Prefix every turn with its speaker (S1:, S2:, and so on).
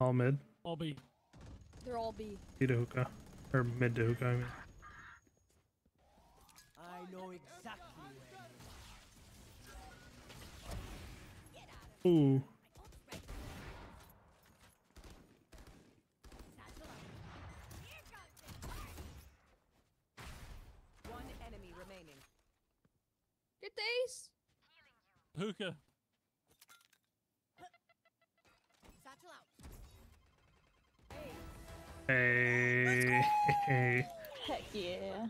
S1: All mid.
S2: I'll be.
S3: They're all B.
S1: B to hookah. Or mid to hookah, I mean.
S4: I know exactly
S1: Ooh.
S5: One enemy remaining.
S3: Get days.
S2: Hookah.
S1: Hey.
S6: Heck yeah.